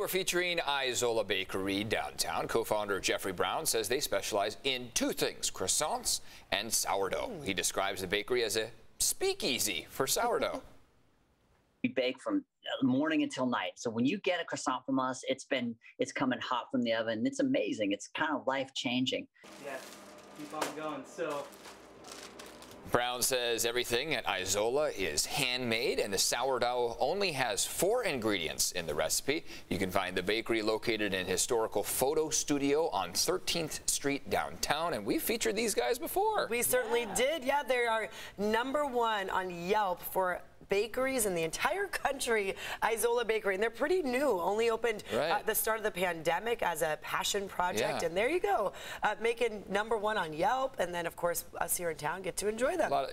We're featuring Izola Bakery downtown. Co-founder Jeffrey Brown says they specialize in two things, croissants and sourdough. He describes the bakery as a speakeasy for sourdough. we bake from uh, morning until night. So when you get a croissant from us, it's been it's coming hot from the oven. It's amazing. It's kind of life changing. Yeah, keep on going. So Brown says everything at Izola is handmade and the sourdough only has four ingredients in the recipe. You can find the bakery located in historical photo studio on 13th Street downtown and we've featured these guys before. We certainly did. Yeah, they are number one on Yelp for bakeries in the entire country, Izola Bakery. And they're pretty new, only opened Right. at the start of the pandemic as a passion project. Yeah. And there you go, uh, making number one on Yelp. And then, of course, us here in town get to enjoy them. A lot of-